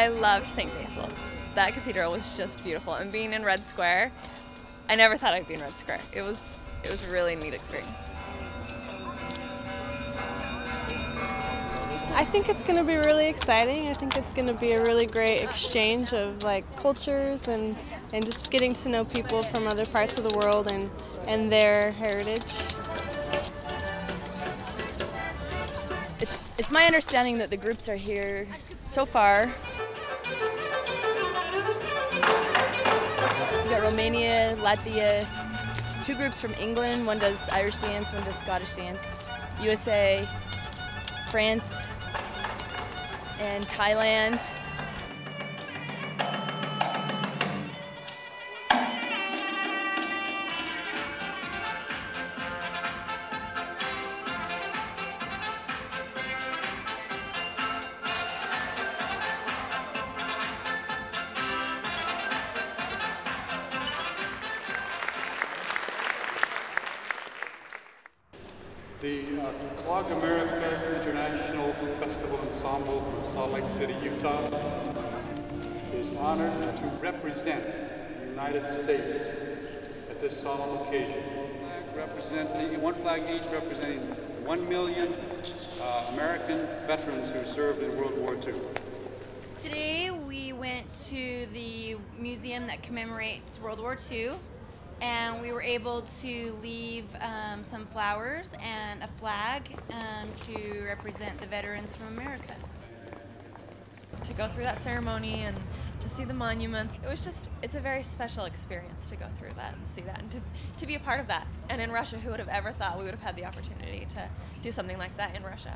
I loved St. Basil's. That cathedral was just beautiful, and being in Red Square, I never thought I'd be in Red Square. It was it was a really neat experience. I think it's going to be really exciting. I think it's going to be a really great exchange of like cultures and, and just getting to know people from other parts of the world and, and their heritage. It's my understanding that the groups are here so far. Romania, Latvia, two groups from England. One does Irish dance, one does Scottish dance. USA, France, and Thailand. The uh, Clog America International Festival Ensemble from Salt Lake City, Utah is honored to represent the United States at this solemn occasion. Flag representing, one flag each representing one million uh, American veterans who served in World War II. Today we went to the museum that commemorates World War II and we were able to leave um, some flowers and a flag um, to represent the veterans from America. To go through that ceremony and to see the monuments, it was just, it's a very special experience to go through that and see that and to, to be a part of that. And in Russia, who would have ever thought we would have had the opportunity to do something like that in Russia?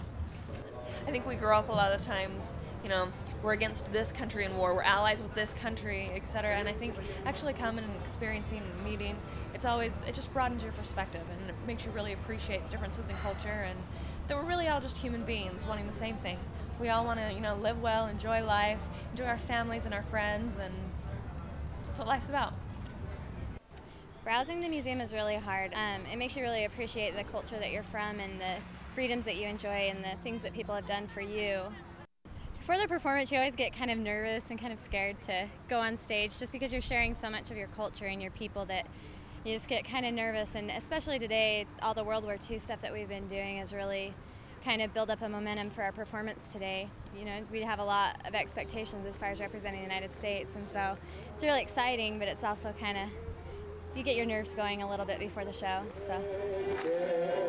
I think we grow up a lot of times, you know, we're against this country in war, we're allies with this country, etc. And I think actually coming and experiencing and meeting, it's always, it just broadens your perspective and it makes you really appreciate differences in culture and that we're really all just human beings wanting the same thing. We all want to, you know, live well, enjoy life, enjoy our families and our friends, and that's what life's about. Browsing the museum is really hard. Um, it makes you really appreciate the culture that you're from and the freedoms that you enjoy and the things that people have done for you. Before the performance, you always get kind of nervous and kind of scared to go on stage just because you're sharing so much of your culture and your people that you just get kind of nervous. And especially today, all the World War II stuff that we've been doing has really kind of build up a momentum for our performance today. You know, we have a lot of expectations as far as representing the United States, and so it's really exciting, but it's also kind of, you get your nerves going a little bit before the show, so.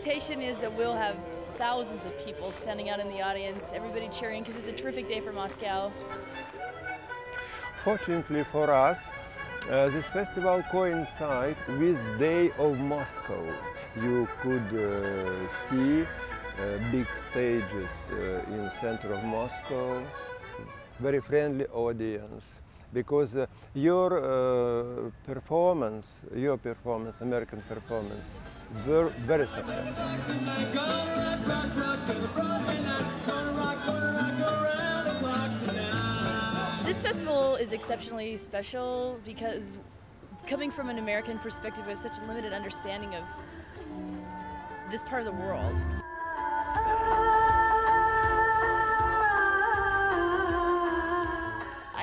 Expectation is that we'll have thousands of people standing out in the audience, everybody cheering because it's a terrific day for Moscow. Fortunately for us, uh, this festival coincides with Day of Moscow. You could uh, see uh, big stages uh, in center of Moscow, very friendly audience. Because uh, your uh, performance, your performance, American performance, were very successful. This festival is exceptionally special because coming from an American perspective, we have such a limited understanding of this part of the world.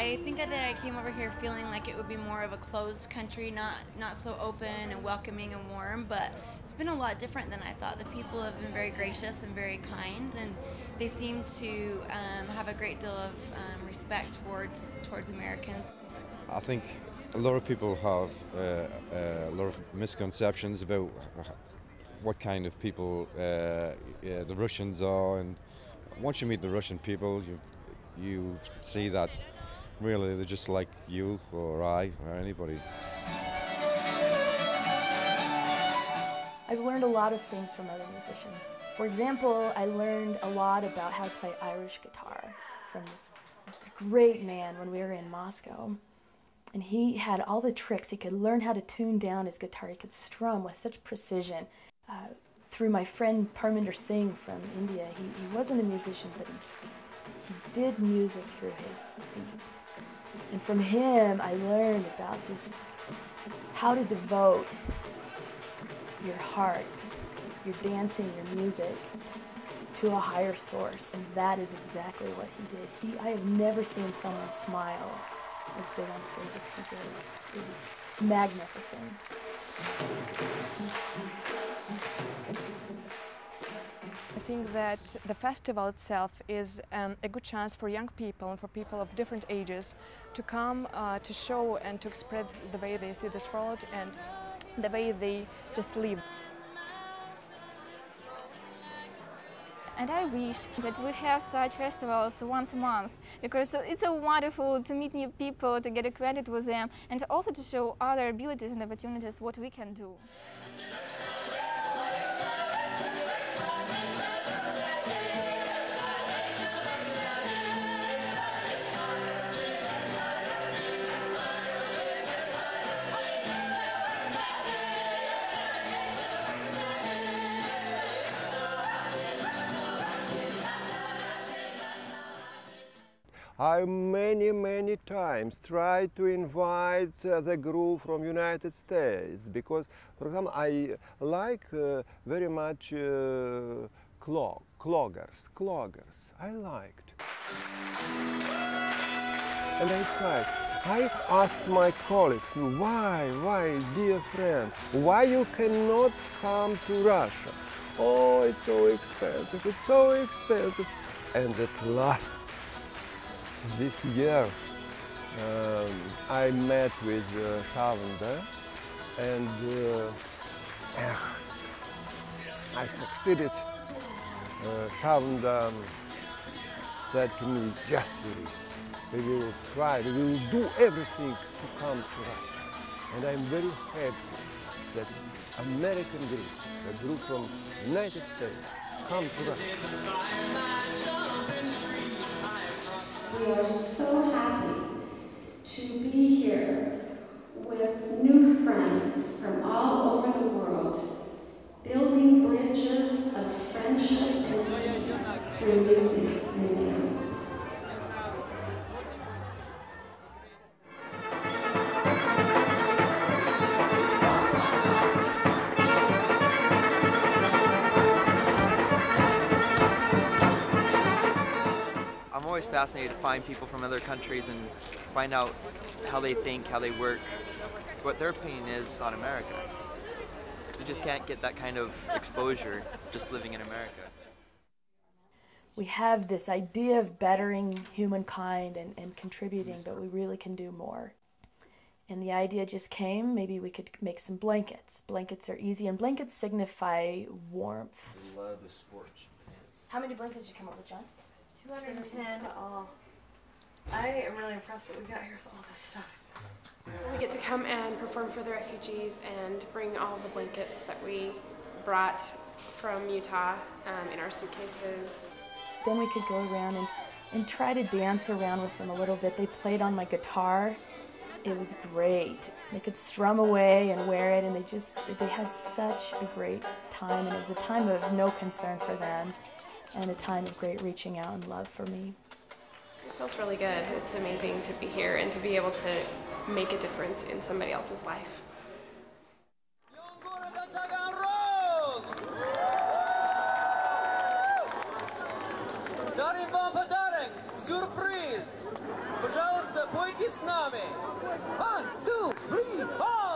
I think that I came over here feeling like it would be more of a closed country, not not so open and welcoming and warm, but it's been a lot different than I thought. The people have been very gracious and very kind, and they seem to um, have a great deal of um, respect towards towards Americans. I think a lot of people have uh, a lot of misconceptions about what kind of people uh, yeah, the Russians are, and once you meet the Russian people, you you see that really they're just like you or I or anybody. I've learned a lot of things from other musicians. For example, I learned a lot about how to play Irish guitar from this great man when we were in Moscow. And he had all the tricks. He could learn how to tune down his guitar. He could strum with such precision. Uh, through my friend Parminder Singh from India. He, he wasn't a musician, but he, he did music through his feet. And from him, I learned about just how to devote your heart, your dancing, your music to a higher source. And that is exactly what he did. He, I have never seen someone smile as big on stage as he did. It was, magnificent. I think that the festival itself is um, a good chance for young people and for people of different ages to come uh, to show and to express the way they see this world and the way they just live. And I wish that we have such festivals once a month because it's so wonderful to meet new people, to get acquainted with them, and also to show other abilities and opportunities what we can do. I many, many times tried to invite uh, the group from United States because, for example, I like uh, very much uh, clog, cloggers, cloggers. I liked. And I tried. I asked my colleagues, why, why, dear friends, why you cannot come to Russia? Oh, it's so expensive, it's so expensive. And at last, this year um, I met with uh, and uh, I succeeded. Uh, Shavanda said to me, yes, Yuri, we will try, we will do everything to come to Russia. And I'm very happy that American group, the group from United States, come to Russia. We are so happy to be here with new friends from all I'm always fascinated to find people from other countries and find out how they think, how they work, what their opinion is on America. You just can't get that kind of exposure just living in America. We have this idea of bettering humankind and, and contributing, but we really can do more. And the idea just came maybe we could make some blankets. Blankets are easy, and blankets signify warmth. love the sports pants. How many blankets did you come up with, John? 210 all. I am really impressed that we got here with all this stuff. We get to come and perform for the refugees and bring all the blankets that we brought from Utah um, in our suitcases. Then we could go around and, and try to dance around with them a little bit. They played on my guitar. It was great. They could strum away and wear it, and they just, they had such a great time, and it was a time of no concern for them and a time of great reaching out and love for me. It feels really good. It's amazing to be here and to be able to make a difference in somebody else's life. Дарим вам подарок, сюрприз. Пожалуйста, пойте с нами. One, two, three, four.